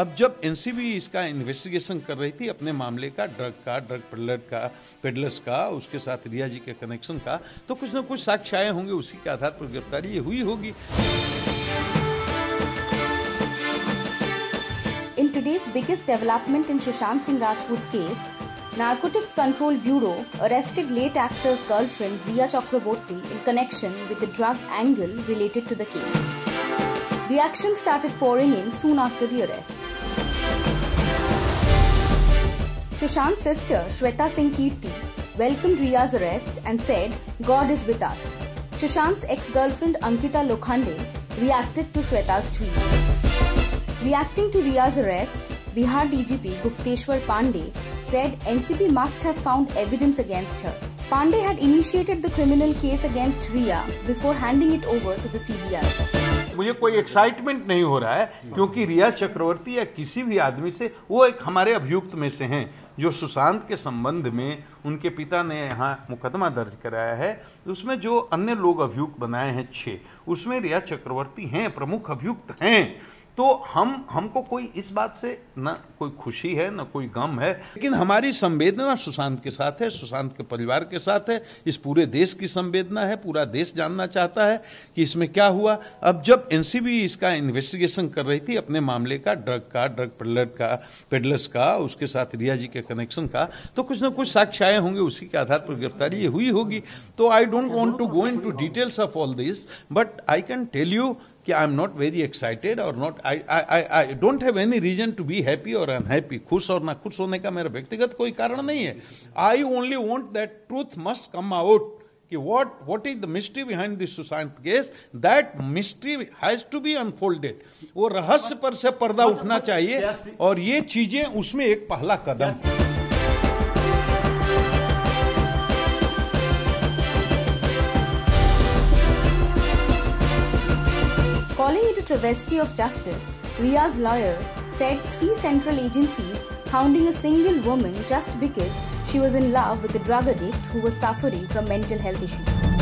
अब जब एनसीबी इसका इन्वेस्टिगेशन कर रही थी, अपने मामले का ड्रग का ड्रग पेडलर का पेडलर्स का, उसके साथ रिया जी के कनेक्शन का तो कुछ ना कुछ साक्ष्य आए होंगे उसी के आधार पर गिरफ्तारी हुई होगी in today's biggest development in Sushant Singh Rajput case narcotics control bureau arrested late actor's girlfriend Rhea Chakraborty in connection with the drug angle related to the case Reactions started pouring in soon after the arrest. Sushant's sister Shweta Singh Kirti welcomed Riya's arrest and said, God is with us. Sushant's ex-girlfriend Ankita Lokhande reacted to Shweta's tweet. Reacting to Riya's arrest, Bihar DGP Gupteshwar Pandey said NCP must have found evidence against her. Pandey had initiated the criminal case against Riya before handing it over to the CBI. मुझे कोई excitement नहीं हो रहा है, क्योंकि रिया चक्रवर्ती या किसी भी आदमी से, वो एक हमारे अभियुक्त में से हैं, जो सुशांत के संबंध में उनके पिता ने यहाँ मुकदमा दर्ज कराया है। उसमें जो अन्य लोग अभियुक्त बनाए हैं छः उसमें रिया चक्रवर्ती हैं, प्रमुख अभियुक्त हैं। तो हम, हमको कोई इस बात से न कोई खुशी है, ना कोई गम है। लेकिन हमारी संवेदना सुशांत के साथ है, सुशांत के परिवार के साथ है। इस पूरे देश की संवेदना है, पूरा देश जानना चाहता है कि इसमें क्या हुआ। अब जब एनसीबी इसका इन्वेस्टिगेशन कर रही थी, अपने मामले का ड्रग का ड्रग पेडलर का पेडलर्स का, उसके साथ रिया जी के कनेक्शन का तो कुछ ना कुछ साक्ष्य आए होंगे, उसी के आधार पर गिरफ्तारी हुई होगी। तो I don't want to go into details of all this but I can tell you कि I am not very excited और not I I I don't have any reason to be happy और unhappy खुश और ना खुश होने का मेरा व्यक्तिगत कोई कारण नहीं है। I only want that truth must come out कि what what is the mystery behind this suicide case that mystery has to be unfolded वो रहस्य पर से पर्दा उठना चाहिए और ये चीज़ें उसमें एक पहला कदम। है Calling it a travesty of justice, Ria's lawyer said three central agencies hounding a single woman just because she was in love with a drug addict who was suffering from mental health issues.